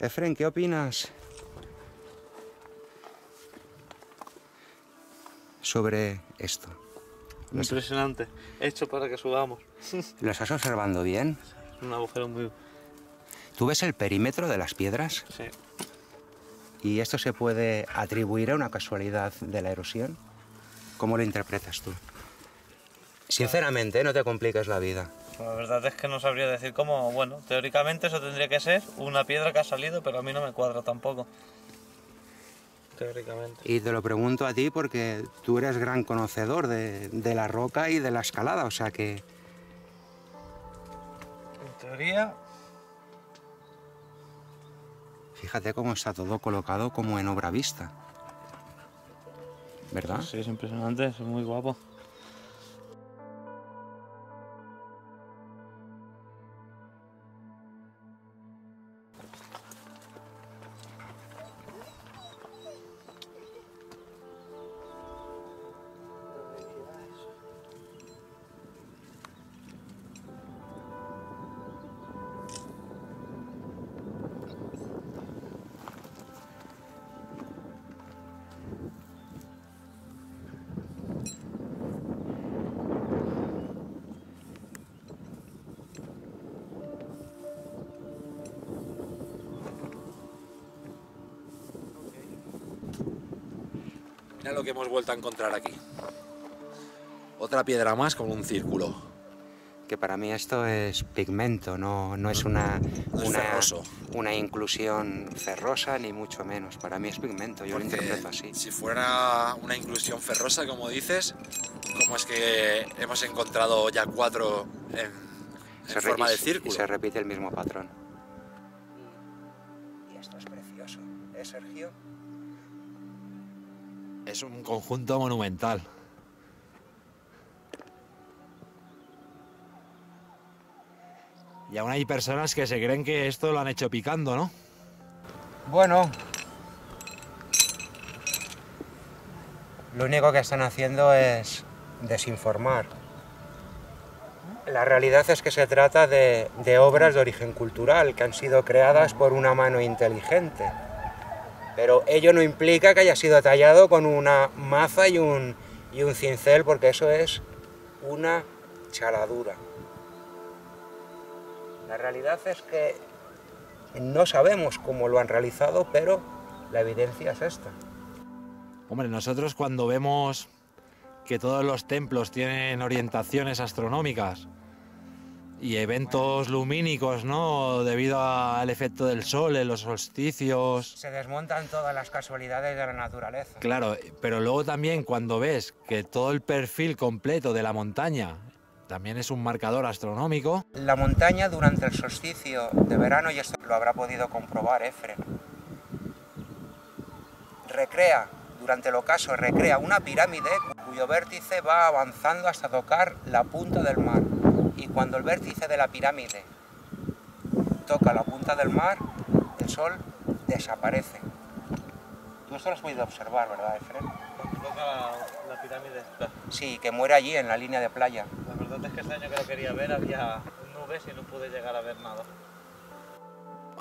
Efren, ¿qué opinas sobre esto? Impresionante. Hecho para que subamos. ¿Lo estás observando bien? Es un agujero muy... ¿Tú ves el perímetro de las piedras? Sí. ¿Y esto se puede atribuir a una casualidad de la erosión? ¿Cómo lo interpretas tú? Sinceramente, no te compliques la vida. La verdad es que no sabría decir cómo, bueno, teóricamente eso tendría que ser una piedra que ha salido, pero a mí no me cuadra tampoco. Teóricamente. Y te lo pregunto a ti porque tú eres gran conocedor de, de la roca y de la escalada, o sea que... En teoría, Fíjate cómo está todo colocado como en obra vista. ¿Verdad? sí, es impresionante, es muy guapo. Mira lo que hemos vuelto a encontrar aquí. Otra piedra más con un círculo. Que para mí esto es pigmento, no, no es una, No es una, ferroso. una inclusión ferrosa, ni mucho menos. Para mí es pigmento, yo lo Porque interpreto así. Si fuera una inclusión ferrosa, como dices, ¿cómo es que hemos encontrado ya cuatro en, en Se forma de círculo? Y se repite el mismo patrón. Y esto es precioso, ¿eh, Sergio? Es un conjunto monumental. Y aún hay personas que se creen que esto lo han hecho picando, ¿no? Bueno. Lo único que están haciendo es desinformar. La realidad es que se trata de, de obras de origen cultural que han sido creadas por una mano inteligente. Pero ello no implica que haya sido tallado con una maza y un, y un cincel, porque eso es una chaladura. La realidad es que no sabemos cómo lo han realizado, pero la evidencia es esta. Hombre, nosotros cuando vemos que todos los templos tienen orientaciones astronómicas y eventos lumínicos, ¿no? Debido al efecto del sol en los solsticios. Se desmontan todas las casualidades de la naturaleza. Claro, pero luego también cuando ves que todo el perfil completo de la montaña también es un marcador astronómico, La montaña durante el solsticio de verano, y esto lo habrá podido comprobar Efren, recrea, durante el ocaso, recrea una pirámide cuyo vértice va avanzando hasta tocar la punta del mar. Y cuando el vértice de la pirámide toca la punta del mar, el sol desaparece. Tú esto lo has podido observar, ¿verdad, Efren? Toca la, la pirámide. Sí, que muere allí en la línea de playa. la verdad es que este año que lo quería ver había nubes y no pude llegar a ver nada.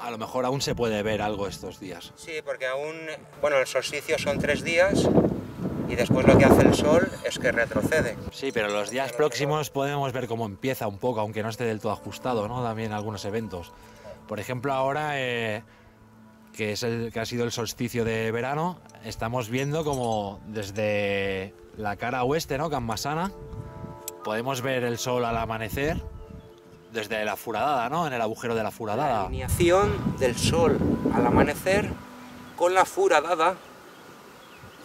a lo mejor aún se puede ver algo estos días. Sí, porque aún, bueno, el solsticio son tres días y después lo que hace el sol es que retrocede. Sí, pero los días próximos podemos ver cómo empieza un poco, aunque no esté del todo ajustado, ¿no? También algunos eventos. Por ejemplo, ahora, eh, que, es el, que ha sido el solsticio de verano, estamos viendo como desde la cara oeste, ¿no? Cammasana, podemos ver el sol al amanecer desde la furadada, ¿no? En el agujero de la La furadada. alineación del sol al amanecer con la furadada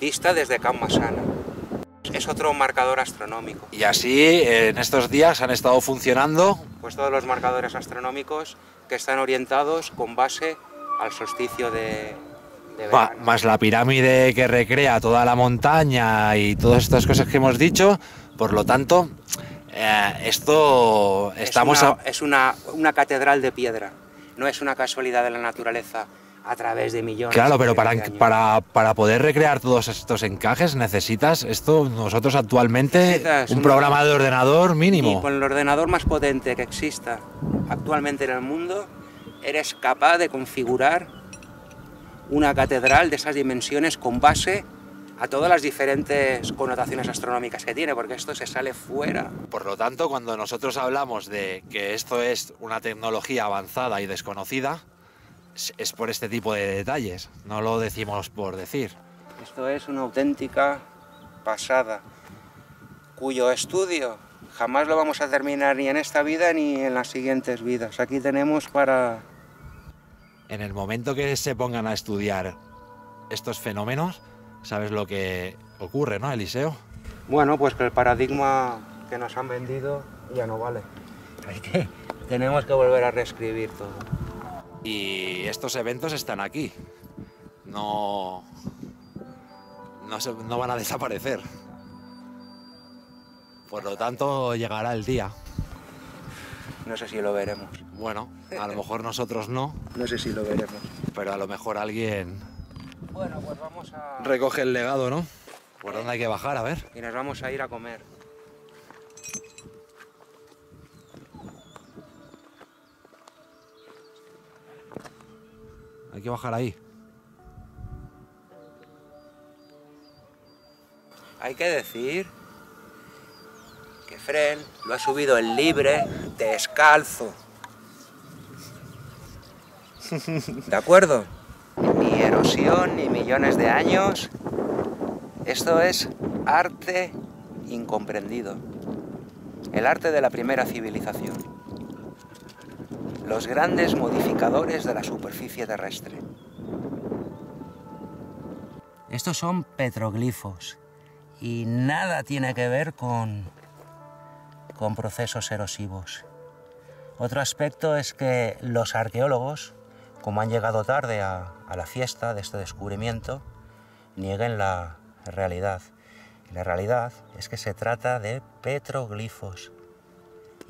vista desde Cammasana. Es otro marcador astronómico. Y así, en estos días han estado funcionando Pues todos los marcadores astronómicos que están orientados con base al solsticio de, más la pirámide que recrea toda la montaña y todas estas cosas que hemos dicho. Por lo tanto, eh, esto Es estamos una, a- es una, una catedral de piedra, no es una casualidad de la naturaleza a través de millones. Claro, y pero para, para, para poder recrear todos estos encajes necesitas esto, nosotros actualmente, Necesitas un una- programa de ordenador Y mínimo. con el ordenador más potente que exista actualmente en el mundo, eres capaz de configurar una catedral de esas dimensiones con base a todas las diferentes connotaciones astronómicas que tiene, porque esto se sale fuera. Por lo tanto, cuando nosotros hablamos de que esto es una tecnología avanzada y desconocida, es- por este tipo de detalles, no lo decimos por decir. Esto es una auténtica pasada, cuyo estudio jamás lo vamos a terminar ni en esta vida ni en las siguientes vidas. Aquí tenemos para... En el momento que se pongan a estudiar estos fenómenos, sabes lo que ocurre, ¿no, Eliseo? Bueno, pues que el paradigma que nos han vendido ya no vale. Es que tenemos que volver a reescribir todo. Y estos eventos están aquí. No. No, se- no van a desaparecer. Por lo tanto, llegará el día. No sé si lo veremos. Bueno, a lo mejor nosotros no, No sé si lo veremos. pero a lo mejor alguien Bueno, pues vamos a... recoge el legado, ¿no? ¿Por dónde hay que bajar? A ver. Y nos vamos a ir a comer. Hay que bajar ahí. Hay que decir que Fren lo ha subido en libre, descalzo. ¿De acuerdo? Ni erosión, ni millones de años. Esto es arte incomprendido. El arte de la primera civilización. Los grandes modificadores de la superficie terrestre. Estos son petroglifos y nada tiene que ver con, con procesos erosivos. Otro aspecto es que los arqueólogos, como han llegado tarde a, la fiesta de este descubrimiento, nieguen la realidad. La realidad es que se trata de petroglifos.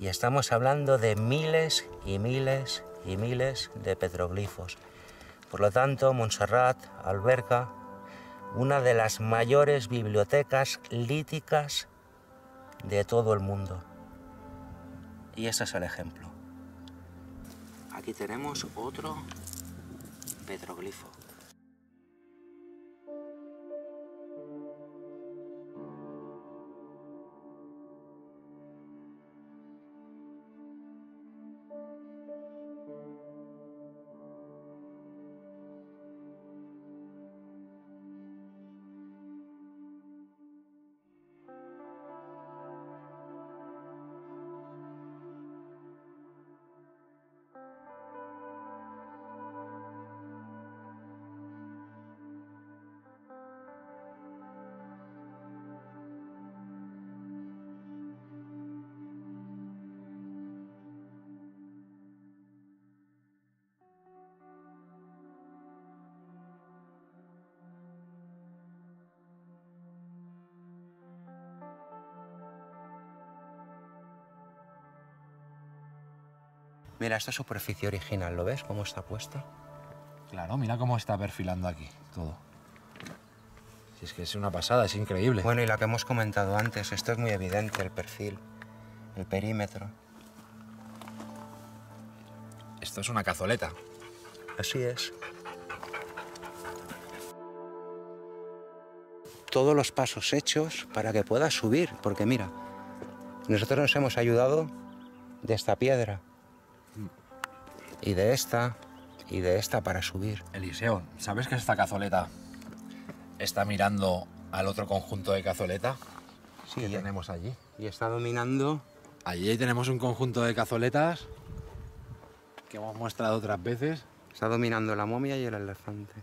Y estamos hablando de miles y miles y miles de petroglifos. Por lo tanto, Montserrat alberga una de las mayores bibliotecas líticas de todo el mundo. Y ese es el ejemplo. Aquí tenemos otro petroglifo. Mira, esta superficie original, ¿lo ves cómo está puesta? Claro, mira cómo está perfilando aquí todo. Si es que es una pasada, es increíble. Bueno, y la que hemos comentado antes, esto es muy evidente, el perfil, el perímetro. Esto es una cazoleta. Así es. Todos los pasos hechos para que puedas subir, porque mira, nosotros nos hemos ayudado de esta piedra y de esta y de esta para subir. Eliseo, ¿sabes que esta cazoleta está mirando al otro conjunto de cazoleta Sí, que ¿eh? tenemos allí? Y está dominando. Allí tenemos un conjunto de cazoletas que hemos mostrado otras veces. Está dominando la momia y el elefante.